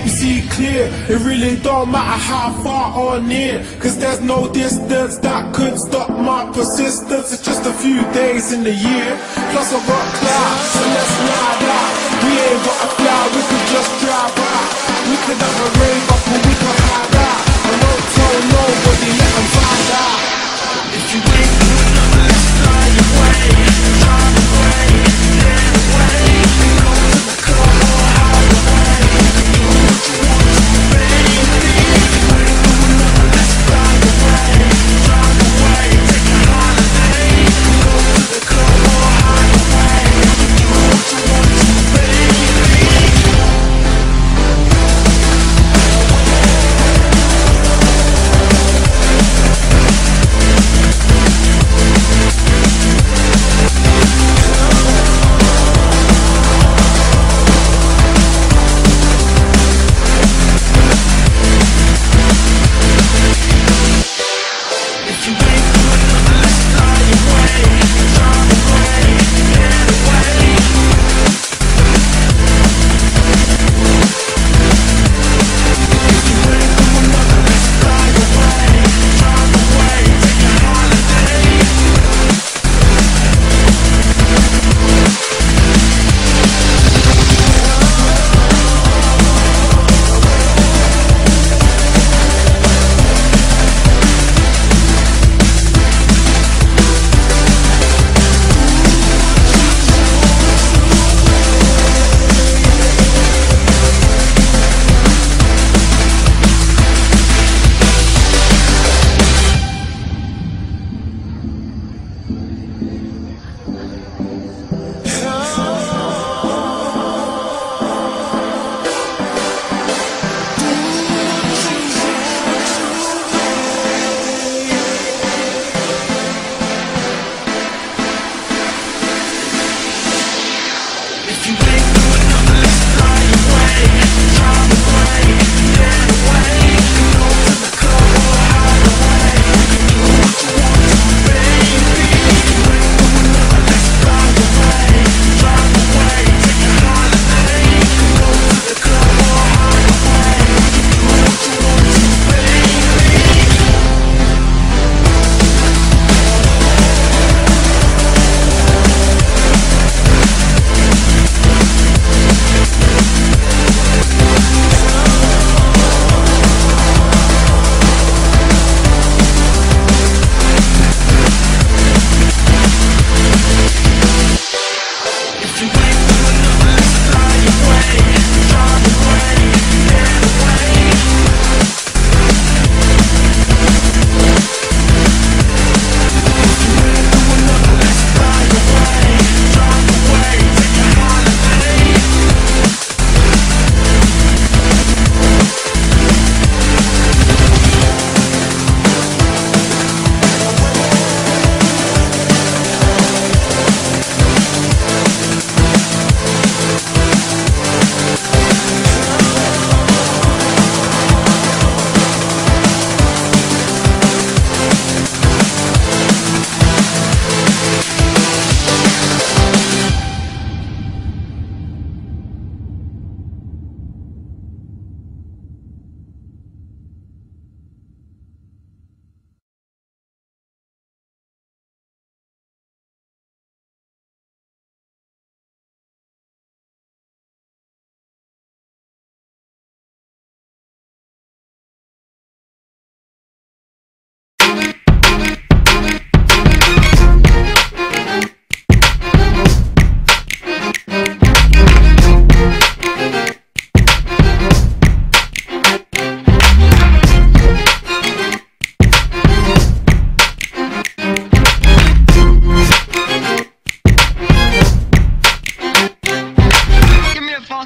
hope you see clear. It really don't matter how far or near Cause there's no distance that could stop my persistence. It's just a few days in the year Plus I got clouds, so let's ride out. We ain't got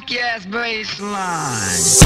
Yes, ass bass line.